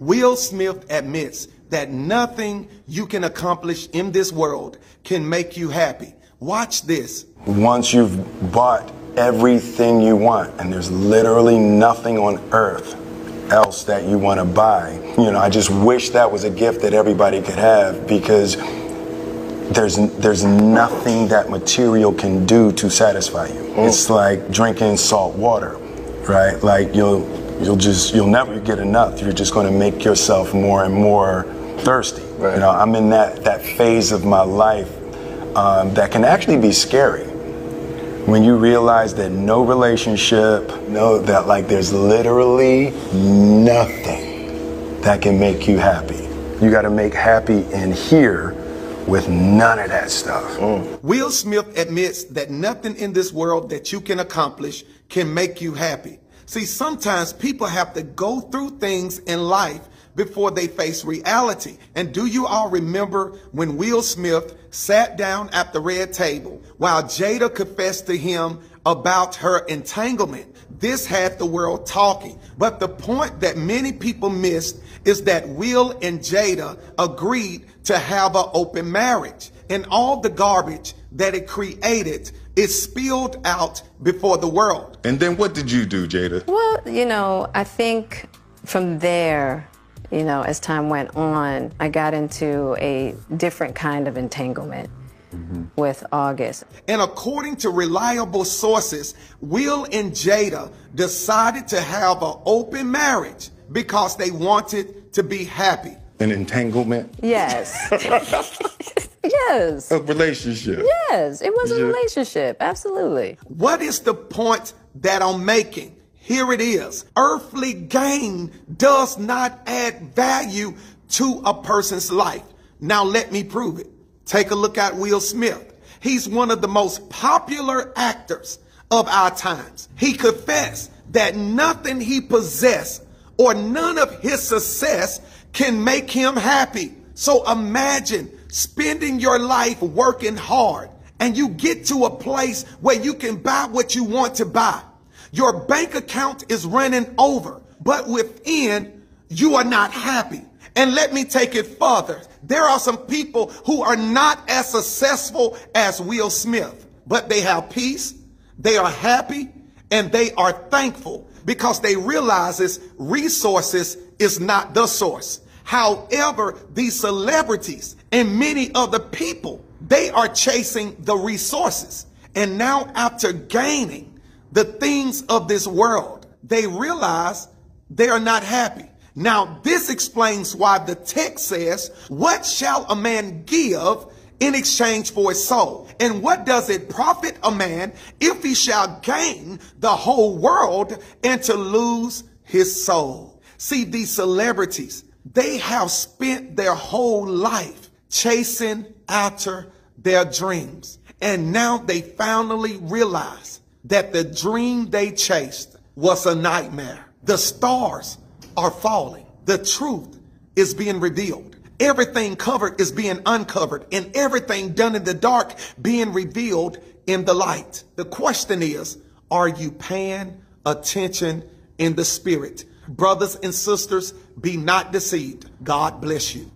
Will Smith admits that nothing you can accomplish in this world can make you happy. Watch this. Once you've bought everything you want, and there's literally nothing on earth else that you want to buy, you know, I just wish that was a gift that everybody could have because there's there's nothing that material can do to satisfy you. Mm. It's like drinking salt water, right? Like you'll you'll just you'll never get enough. You're just going to make yourself more and more thirsty. Right. You know, I'm in that that phase of my life um, that can actually be scary when you realize that no relationship, no that like there's literally nothing that can make you happy. You got to make happy in here with none of that stuff. Mm. Will Smith admits that nothing in this world that you can accomplish can make you happy. See, sometimes people have to go through things in life before they face reality. And do you all remember when Will Smith sat down at the red table while Jada confessed to him about her entanglement? This had the world talking. But the point that many people missed is that Will and Jada agreed to have an open marriage. And all the garbage that it created is spilled out before the world. And then what did you do, Jada? Well, you know, I think from there, you know, as time went on, I got into a different kind of entanglement. Mm-hmm. With August. And according to reliable sources, Will and Jada decided to have an open marriage because they wanted to be happy. An entanglement? Yes. yes. A relationship? Yes, it was a relationship. Absolutely. What is the point that I'm making? Here it is. Earthly gain does not add value to a person's life. Now let me prove it. Take a look at Will Smith. He's one of the most popular actors of our times. He confessed that nothing he possessed or none of his success can make him happy. So imagine spending your life working hard and you get to a place where you can buy what you want to buy. Your bank account is running over, but within you are not happy. And let me take it further. There are some people who are not as successful as Will Smith, but they have peace, they are happy, and they are thankful because they realizes resources is not the source. However, these celebrities and many other people, they are chasing the resources. And now after gaining the things of this world, they realize they are not happy. Now, this explains why the text says, What shall a man give in exchange for his soul? And what does it profit a man if he shall gain the whole world and to lose his soul? See, these celebrities, they have spent their whole life chasing after their dreams. And now they finally realize that the dream they chased was a nightmare. The stars are falling. The truth is being revealed. Everything covered is being uncovered and everything done in the dark being revealed in the light. The question is, are you paying attention in the spirit? Brothers and sisters, be not deceived. God bless you.